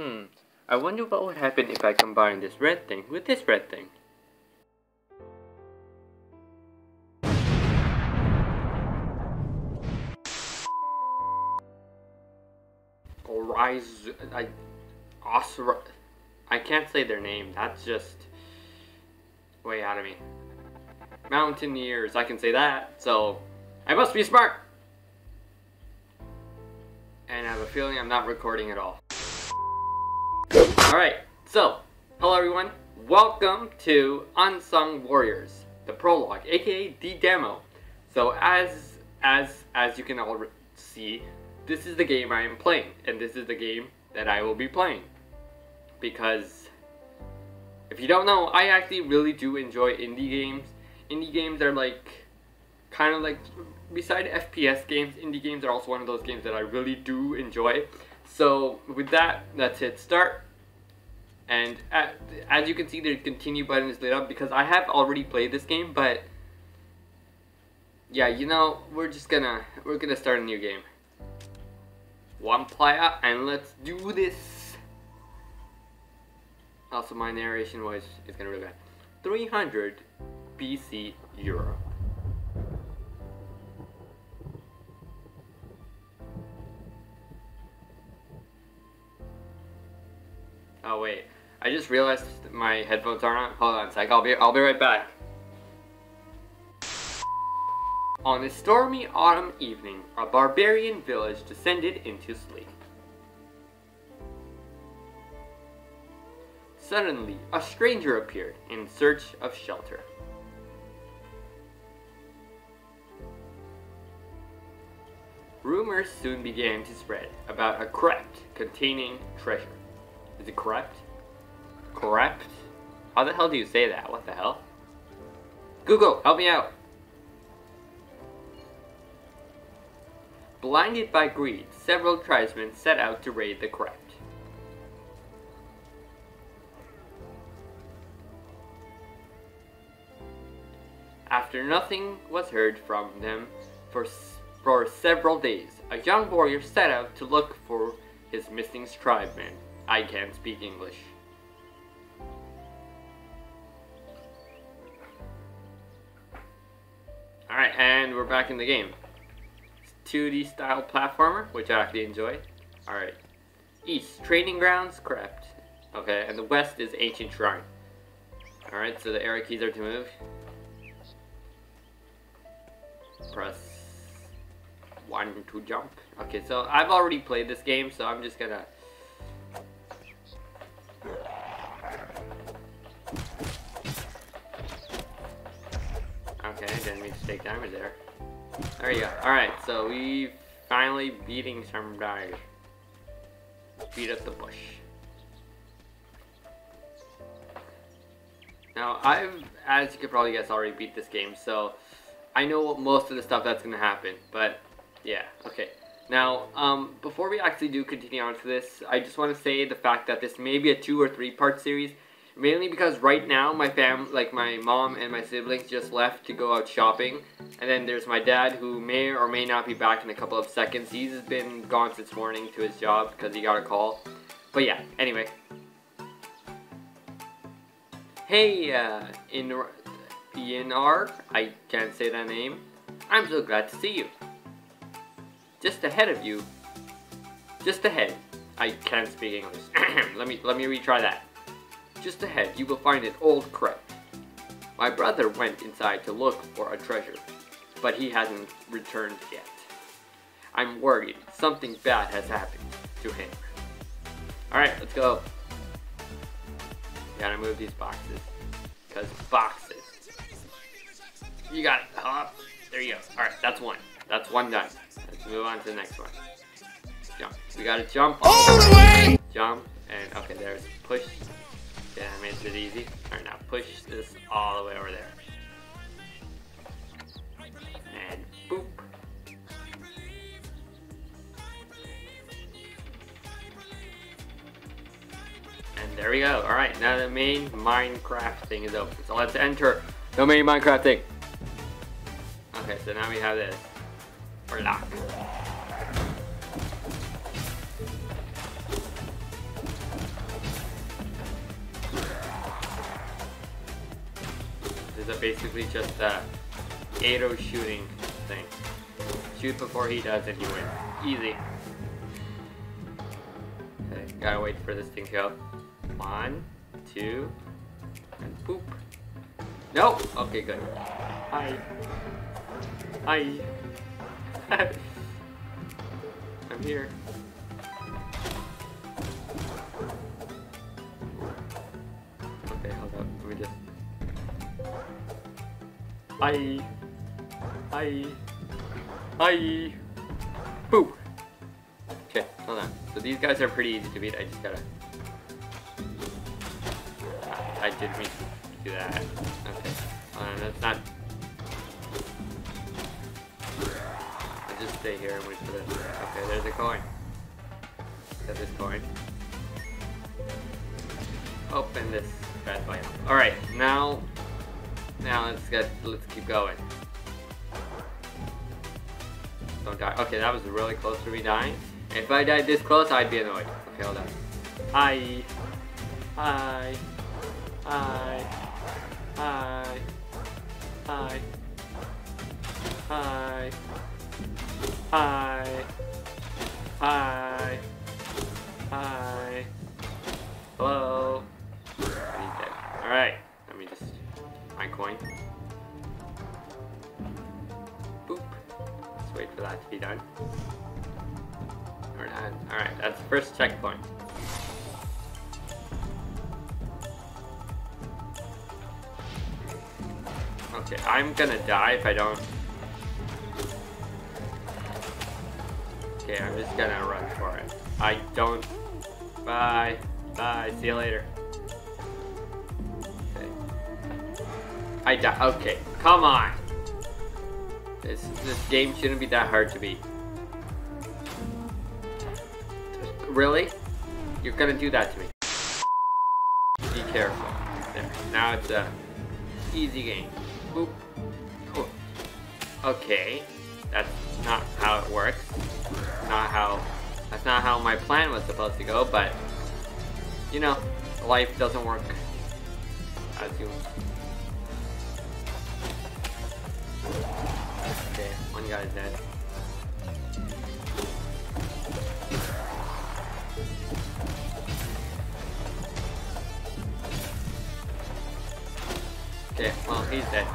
Hmm, I wonder what would happen if I combine this red thing with this red thing. Rise, I, Osra, I can't say their name. That's just way out of me. Mountaineers, I can say that. So I must be smart. And I have a feeling I'm not recording at all. Alright, so, hello everyone. Welcome to Unsung Warriors, the prologue, aka the demo. So as as as you can all see, this is the game I am playing, and this is the game that I will be playing. Because if you don't know, I actually really do enjoy indie games. Indie games are like kind of like beside FPS games, indie games are also one of those games that I really do enjoy. So with that, let's hit start. And as you can see, the continue button is lit up because I have already played this game, but yeah, you know, we're just gonna we're gonna start a new game. One player, and let's do this. Also, my narration voice is gonna be bad. 300 BC Euro. Oh wait, I just realized my headphones aren't on. Hold on a sec, I'll be, I'll be right back. On a stormy autumn evening, a barbarian village descended into sleep. Suddenly, a stranger appeared in search of shelter. Rumors soon began to spread about a crypt containing treasure. Is it correct? Correct? How the hell do you say that? What the hell? Google, help me out! Blinded by greed, several tribesmen set out to raid the crypt. After nothing was heard from them for, for several days, a young warrior set out to look for his missing tribesmen. I can't speak English. Alright, and we're back in the game. 2D style platformer, which I actually enjoy. Alright. East, training grounds, correct. Okay, and the west is ancient shrine. Alright, so the arrow keys are to move. Press 1 to jump. Okay, so I've already played this game, so I'm just gonna... Okay, didn't mean to take damage there. There you go. Alright, so we finally beating some guys. Beat up the bush. Now, I've, as you could probably guess, already beat this game, so I know most of the stuff that's going to happen, but yeah, okay. Now, um, before we actually do continue on to this, I just want to say the fact that this may be a two or three part series, mainly because right now my fam, like my mom and my siblings just left to go out shopping, and then there's my dad who may or may not be back in a couple of seconds. He's been gone since morning to his job because he got a call. But yeah, anyway. Hey, uh, in Inar, I can't say that name. I'm so glad to see you. Just ahead of you. Just ahead. I can't speak English. let me let me retry that. Just ahead, you will find an old crypt. My brother went inside to look for a treasure, but he hasn't returned yet. I'm worried something bad has happened to him. Alright, let's go. Gotta move these boxes. Because boxes. You got it. Hop. There you go. Alright, that's one. That's one done. Let's move on to the next one. Jump. We gotta jump all the way! Jump, and okay, there's push. Yeah, I made it easy. Alright, now push this all the way over there. And boop. And there we go. Alright, now the main Minecraft thing is open. So let's enter the main Minecraft thing. Okay, so now we have this. Or lock. A basically just a Ado shooting thing. Shoot before he does and you win. Easy. Okay, gotta wait for this thing to go. One, two, and poop. No! Okay, good. Hi. Hi. I'm here. Hi. I, I, Boo. Okay, hold on. So these guys are pretty easy to beat. I just gotta. I did mean to do that. Okay. Uh, that's not. I'll just stay here and wait for this. Okay, there's a coin. Get this coin. Open this bad boy. All right, now, now let's get let's keep going. Don't die. Okay, that was really close to me dying. If I died this close, I'd be annoyed. Okay, hold on. Hi. Hi. Hi. Hi. Hi. Hi. Hi. Hi. Hi. Hello. Coin. Boop. Let's wait for that to be done. Done. Alright, that's the first checkpoint. Okay, I'm gonna die if I don't. Okay, I'm just gonna run for it. I don't. Bye. Bye. See you later. I die. Okay, come on. This this game shouldn't be that hard to beat. Really? You're gonna do that to me? Be careful. There. Now it's a easy game. Boop. Okay. That's not how it works. Not how that's not how my plan was supposed to go, but you know, life doesn't work as you dead. Okay, well, he's dead.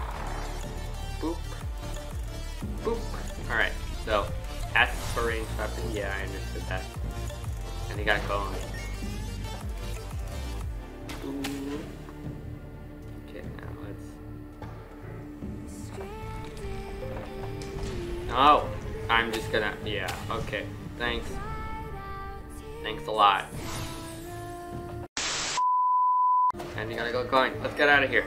Oh! I'm just gonna... Yeah, okay. Thanks. Thanks a lot. And you gotta go coin. Let's get out of here.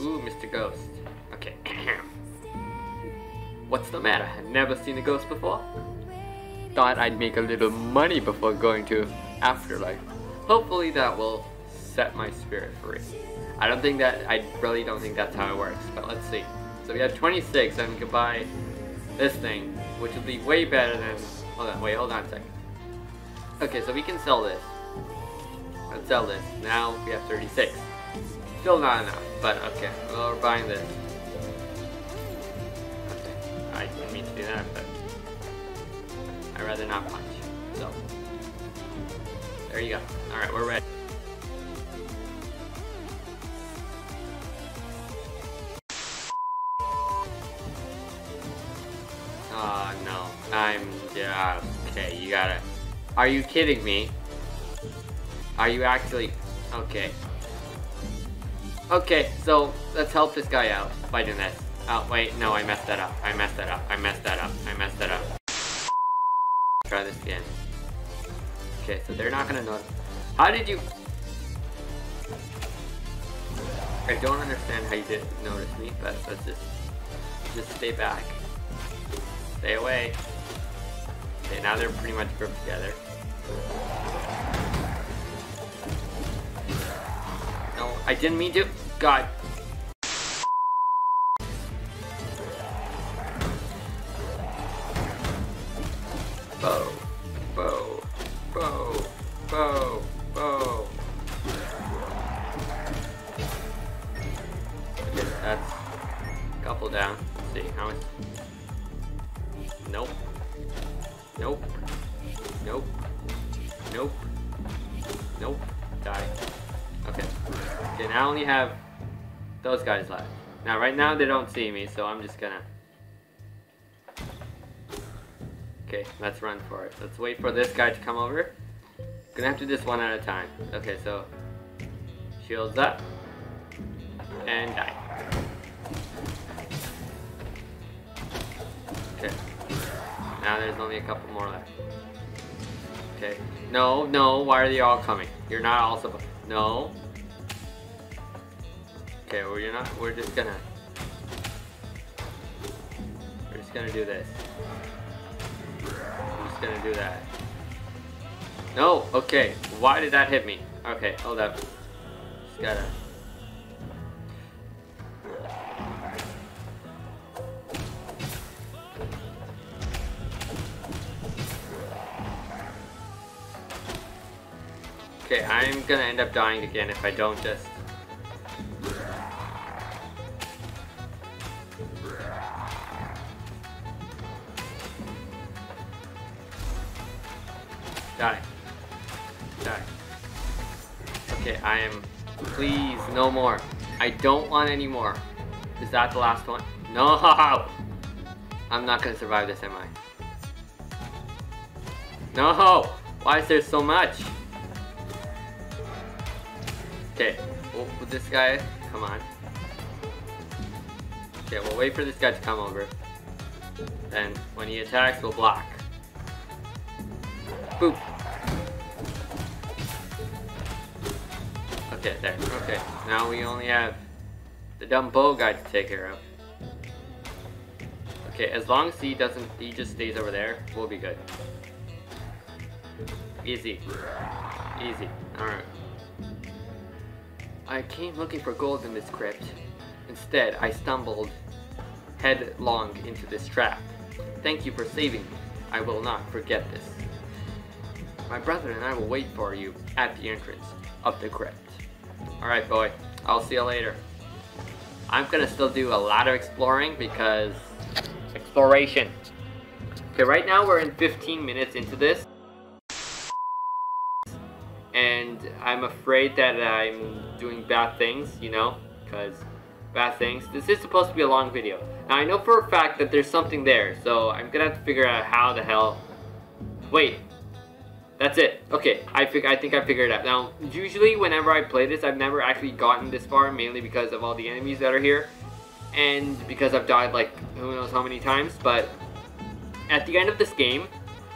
Ooh, Mr. Ghost. Okay. What's the matter? Never seen a ghost before? Thought I'd make a little money before going to afterlife. Hopefully that will set my spirit free. I don't think that, I really don't think that's how it works, but let's see. So we have 26 and we can buy this thing, which will be way better than, hold on, wait, hold on a second. Okay, so we can sell this. Let's sell this. Now we have 36. Still not enough, but okay. Well, we're buying this. Okay. I didn't mean to do that, but I'd rather not punch. So, there you go. Alright, we're ready. Okay, you gotta. Are you kidding me? Are you actually, okay. Okay, so let's help this guy out by doing this. Oh, wait, no, I messed that up. I messed that up. I messed that up. I messed that up. Try this again. Okay, so they're not gonna know. How did you... I don't understand how you didn't notice me, but let's just... Just stay back. Stay away. Okay, now they're pretty much grouped together. No, I didn't mean to. God. Only have those guys left. Now, right now they don't see me, so I'm just gonna... Okay, let's run for it. Let's wait for this guy to come over. Gonna have to do this one at a time. Okay, so... Shields up. And die. Okay. Now there's only a couple more left. Okay. No, no, why are they all coming? You're not all supposed... No. Okay, well you're not, we're just gonna... We're just gonna do this. We're just gonna do that. No, okay, why did that hit me? Okay, hold up. Just gotta... Okay, I'm gonna end up dying again if I don't just... Die. Die. Okay, I am... Please, no more. I don't want any more. Is that the last one? No! I'm not gonna survive this, am I? No! Why is there so much? Okay, with this guy, come on. Okay, we'll wait for this guy to come over. Then, when he attacks, we'll block. Boop. Okay, there. Okay, now we only have the dumb bow guy to take care of. Okay, as long as he doesn't, he just stays over there, we'll be good. Easy. Easy. Alright. I came looking for gold in this crypt. Instead, I stumbled headlong into this trap. Thank you for saving me. I will not forget this. My brother and I will wait for you at the entrance of the crypt. Alright, boy. I'll see you later. I'm gonna still do a lot of exploring because... Exploration. Okay, right now we're in 15 minutes into this. And I'm afraid that I'm doing bad things, you know? Because bad things. This is supposed to be a long video. Now I know for a fact that there's something there, so I'm gonna have to figure out how the hell... Wait, that's it. Okay, I fig I think I figured it out. Now, usually whenever I play this, I've never actually gotten this far, mainly because of all the enemies that are here. And because I've died like, who knows how many times, but at the end of this game,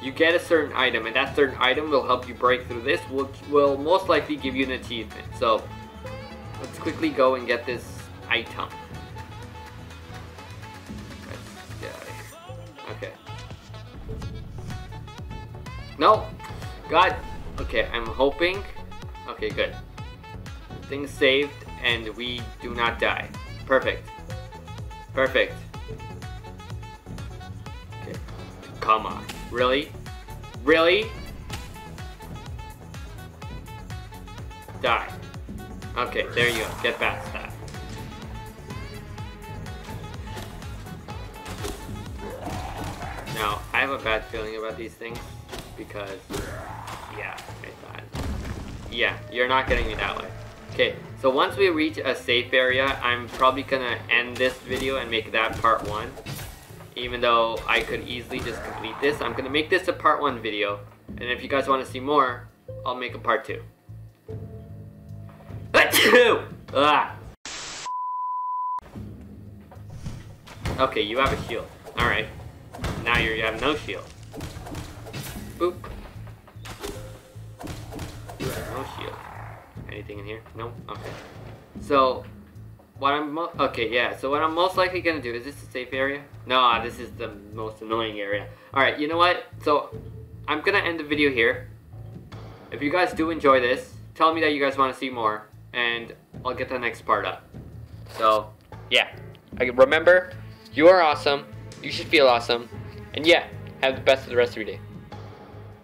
you get a certain item, and that certain item will help you break through this, which will most likely give you an achievement. So, let's quickly go and get this item. Okay. No, God, okay, I'm hoping. Okay, good. Things saved and we do not die. Perfect. Perfect. Okay. Come on. Really? Really? Die. Okay, there you go. Get past that. Now, I have a bad feeling about these things because, yeah. Yeah, you're not getting me that way. Okay, so once we reach a safe area, I'm probably gonna end this video and make that part one. Even though I could easily just complete this, I'm gonna make this a part one video. And if you guys wanna see more, I'll make a part two. ah. Okay, you have a shield. Alright. Now you have no shield. Boop. No shield. Anything in here? No? Okay. So, what I'm okay, yeah. So what I'm most likely gonna do is this a safe area? No, this is the most annoying area. All right, you know what? So I'm gonna end the video here. If you guys do enjoy this, tell me that you guys want to see more, and I'll get the next part up. So yeah, remember, you are awesome. You should feel awesome, and yeah, have the best of the rest of your day.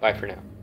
Bye for now.